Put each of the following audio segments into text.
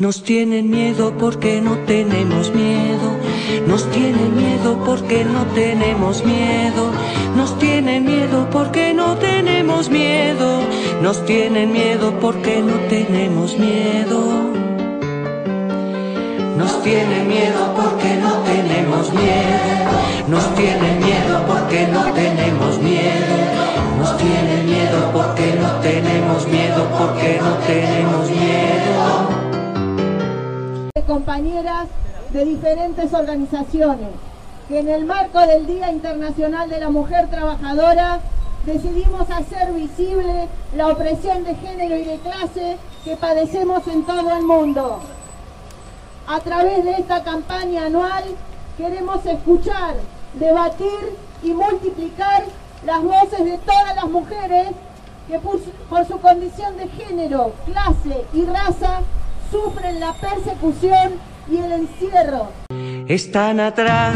Nos tienen miedo porque no tenemos miedo. Nos tienen miedo porque no tenemos miedo. Nos tienen miedo porque no tenemos miedo. Nos tienen miedo porque no tenemos miedo. Nos tienen miedo porque no tenemos miedo. Nos tienen miedo porque no tenemos miedo. Nos tienen miedo porque no tenemos miedo, porque no tenemos miedo compañeras de diferentes organizaciones que en el marco del Día Internacional de la Mujer Trabajadora decidimos hacer visible la opresión de género y de clase que padecemos en todo el mundo. A través de esta campaña anual queremos escuchar, debatir y multiplicar las voces de todas las mujeres que por su, condición de género, clase y raza sufren la persecución y el encierro. Están atrás,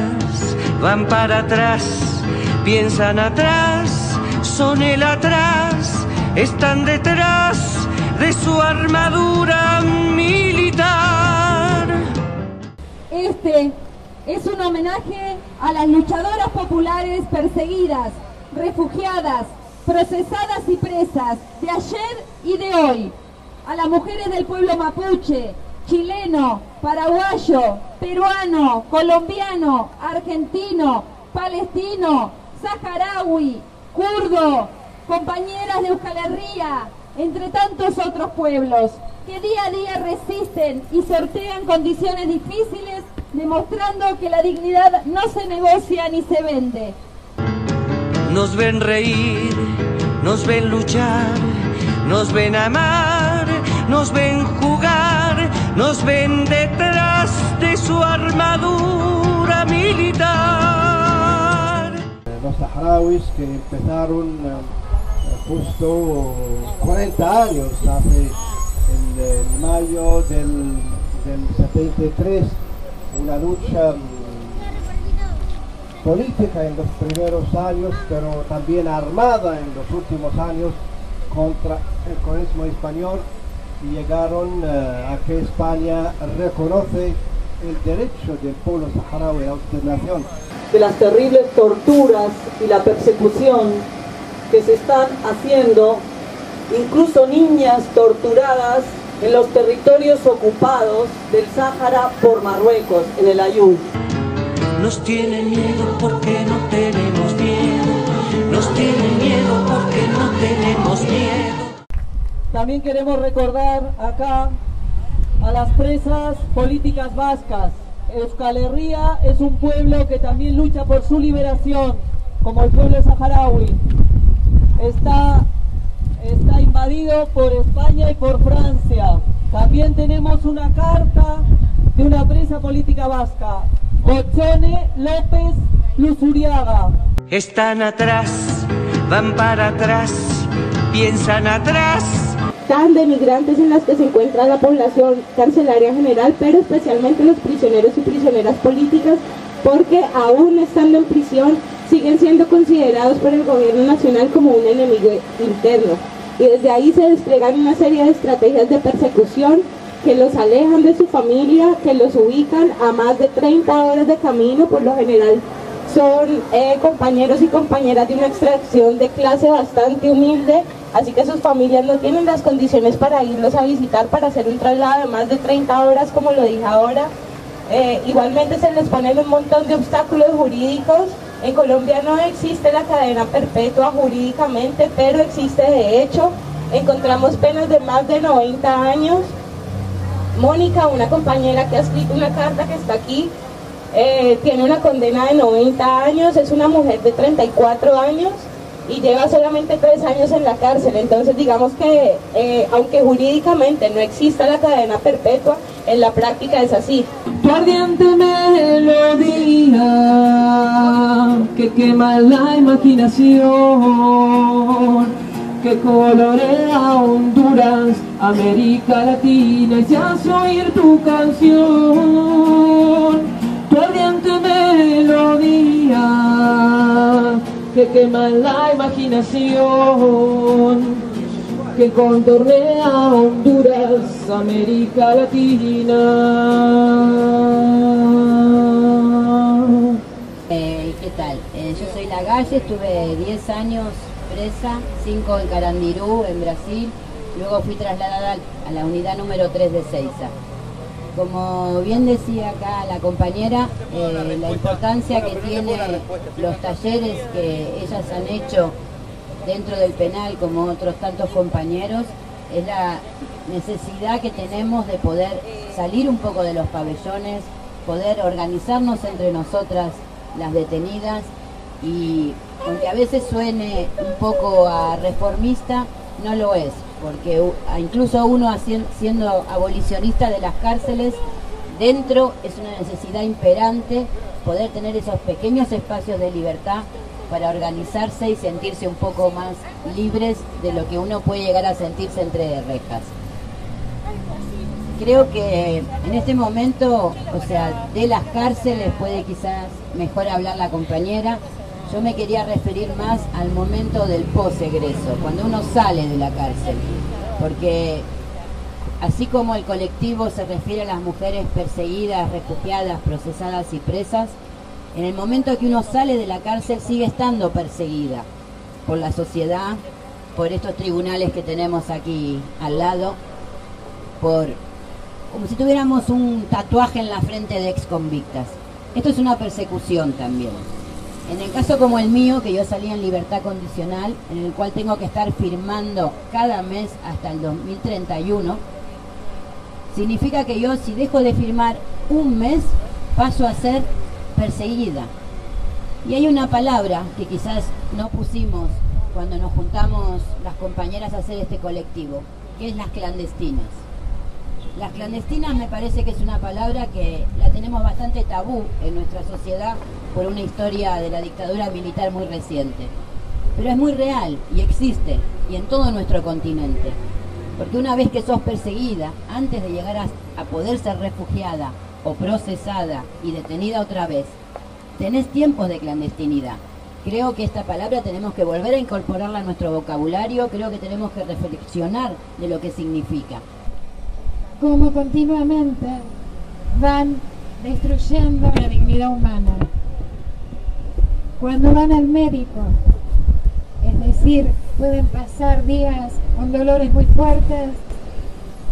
van para atrás, piensan atrás, son el atrás, están detrás de su armadura militar. Este es un homenaje a las luchadoras populares perseguidas, refugiadas, procesadas y presas de ayer y de hoy a las mujeres del pueblo mapuche, chileno, paraguayo, peruano, colombiano, argentino, palestino, saharaui, kurdo, compañeras de Euskal entre tantos otros pueblos, que día a día resisten y sortean condiciones difíciles, demostrando que la dignidad no se negocia ni se vende. Nos ven reír, nos ven luchar, nos ven amar nos ven jugar, nos ven detrás de su armadura militar. Los saharauis que empezaron eh, justo 40 años, hace en, mayo del, del 73, una lucha mm, política en los primeros años, pero también armada en los últimos años contra el comunismo español y llegaron eh, a que España reconoce el derecho del pueblo saharaui a autodeterminación. De las terribles torturas y la persecución que se están haciendo, incluso niñas torturadas en los territorios ocupados del Sáhara por Marruecos, en el Ayun. Nos tienen miedo porque También queremos recordar acá a las presas políticas vascas. Euskal Herria es un pueblo que también lucha por su liberación, como el pueblo saharaui. Está, está invadido por España y por Francia. También tenemos una carta de una presa política vasca, Ochone López Luzuriaga. Están atrás, van para atrás, piensan atrás tan de migrantes en las que se encuentra la población carcelaria general, pero especialmente los prisioneros y prisioneras políticas, porque aún estando en prisión siguen siendo considerados por el gobierno nacional como un enemigo interno. Y desde ahí se despliegan una serie de estrategias de persecución que los alejan de su familia, que los ubican a más de 30 horas de camino, por lo general son eh, compañeros y compañeras de una extracción de clase bastante humilde así que sus familias no tienen las condiciones para irlos a visitar, para hacer un traslado de más de 30 horas, como lo dije ahora. Eh, igualmente se les ponen un montón de obstáculos jurídicos. En Colombia no existe la cadena perpetua jurídicamente, pero existe de hecho. Encontramos penas de más de 90 años. Mónica, una compañera que ha escrito una carta que está aquí, eh, tiene una condena de 90 años, es una mujer de 34 años y lleva solamente tres años en la cárcel. Entonces digamos que eh, aunque jurídicamente no exista la cadena perpetua, en la práctica es así. Tu ardiente melodía que quema la imaginación, que colorea Honduras, América Latina y se hace oír tu canción. Tu ardiente melodía que queman la imaginación. que contornea Honduras, América Latina. Eh, ¿Qué tal? Eh, yo soy Lagalle, estuve 10 años presa, 5 en Carandirú, en Brasil, luego fui trasladada a la unidad número 3 de Ceiza. Como bien decía acá la compañera, eh, la importancia que tiene los talleres que ellas han hecho dentro del penal, como otros tantos compañeros, es la necesidad que tenemos de poder salir un poco de los pabellones, poder organizarnos entre nosotras, las detenidas, y aunque a veces suene un poco a reformista, no lo es porque incluso uno siendo abolicionista de las cárceles, dentro es una necesidad imperante poder tener esos pequeños espacios de libertad para organizarse y sentirse un poco más libres de lo que uno puede llegar a sentirse entre rejas. Creo que en este momento, o sea, de las cárceles puede quizás mejor hablar la compañera, yo me quería referir más al momento del posegreso, cuando uno sale de la cárcel, porque así como el colectivo se refiere a las mujeres perseguidas, refugiadas, procesadas y presas, en el momento que uno sale de la cárcel sigue estando perseguida por la sociedad, por estos tribunales que tenemos aquí al lado, por como si tuviéramos un tatuaje en la frente de ex convictas. Esto es una persecución también. En el caso como el mío, que yo salí en libertad condicional, en el cual tengo que estar firmando cada mes hasta el 2031, significa que yo si dejo de firmar un mes, paso a ser perseguida. Y hay una palabra que quizás no pusimos cuando nos juntamos las compañeras a hacer este colectivo, que es las clandestinas. Las clandestinas me parece que es una palabra que la tenemos bastante tabú en nuestra sociedad por una historia de la dictadura militar muy reciente. Pero es muy real y existe, y en todo nuestro continente. Porque una vez que sos perseguida, antes de llegar a, poder ser refugiada o procesada y detenida otra vez, tenés tiempos de clandestinidad. Creo que esta palabra tenemos que volver a incorporarla a nuestro vocabulario, creo que tenemos que reflexionar de lo que significa como continuamente van destruyendo la dignidad humana. Cuando van al médico, es decir, pueden pasar días con dolores muy fuertes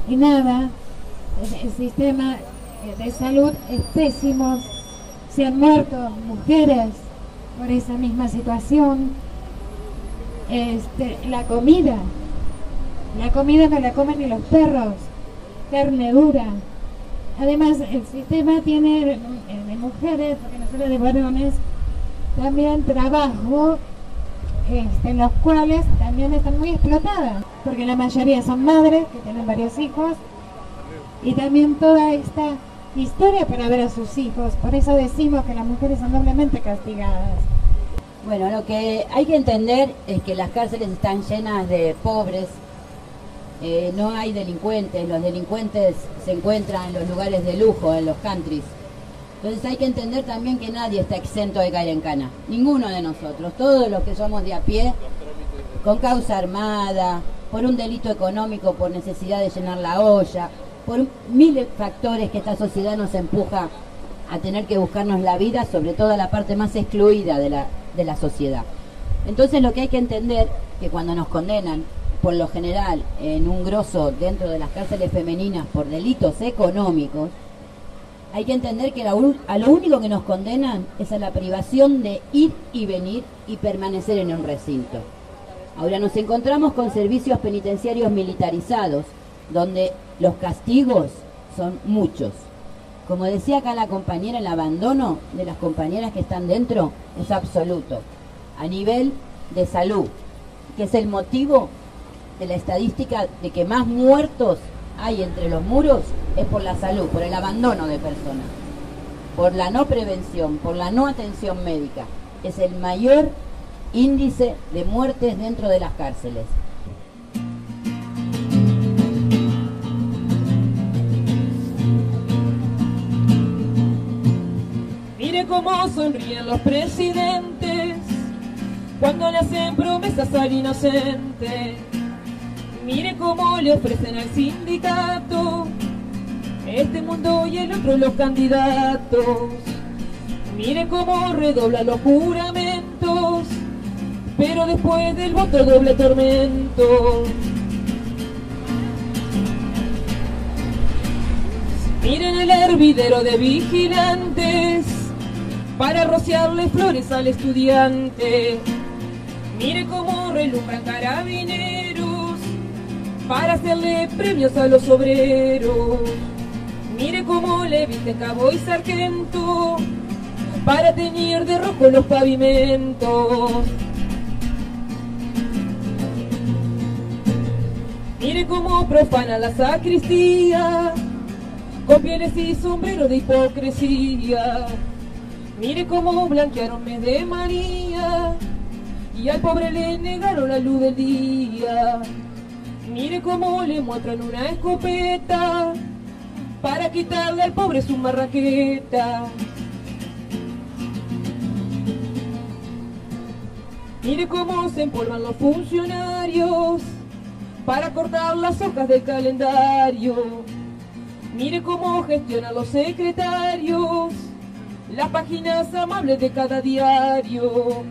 y nada, el sistema de salud es pésimo, se han muerto mujeres por esa misma situación. Este, la comida, la comida no la comen ni los perros, carne dura. Además, el sistema tiene eh, de mujeres, porque nosotros de varones, también trabajo este, los cuales también están muy explotadas, porque la mayoría son madres que tienen varios hijos y también toda esta historia para ver a sus hijos. Por eso decimos que las mujeres son doblemente castigadas. Bueno, lo que hay que entender es que las cárceles están llenas de pobres, eh, no hay delincuentes, los delincuentes se encuentran en los lugares de lujo, en los countries. Entonces hay que entender también que nadie está exento de caer en cana, ninguno de nosotros, todos los que somos de a pie, con causa armada, por un delito económico, por necesidad de llenar la olla, por miles de factores que esta sociedad nos empuja a tener que buscarnos la vida, sobre todo la parte más excluida de la, de la sociedad. Entonces lo que hay que entender que cuando nos condenan por lo general en un grosso dentro de las cárceles femeninas por delitos económicos, hay que entender que a lo único que nos condenan es a la privación de ir y venir y permanecer en un recinto. Ahora nos encontramos con servicios penitenciarios militarizados, donde los castigos son muchos. Como decía acá la compañera, el abandono de las compañeras que están dentro es absoluto, a nivel de salud, que es el motivo de la estadística de que más muertos hay entre los muros es por la salud, por el abandono de personas, por la no prevención, por la no atención médica. Es el mayor índice de muertes dentro de las cárceles. Mire cómo sonríen los presidentes cuando le hacen promesas al inocente Mire cómo le ofrecen al sindicato este mundo y el otro los candidatos. Mire cómo redobla los juramentos, pero después del voto doble tormento. Miren el hervidero de vigilantes para rociarle flores al estudiante. Mire cómo relumbran carabineros para hacerle premios a los obreros. Mire cómo le viste cabo y sargento para teñir de rojo los pavimentos. Mire cómo profana la sacristía con pieles y sombreros de hipocresía. Mire cómo blanquearon mes de María y al pobre le negaron la luz del día. Mire cómo le muestran una escopeta para quitarle al pobre su marraqueta. Mire cómo se empolvan los funcionarios para cortar las hojas del calendario. Mire cómo gestionan los secretarios las páginas amables de cada diario.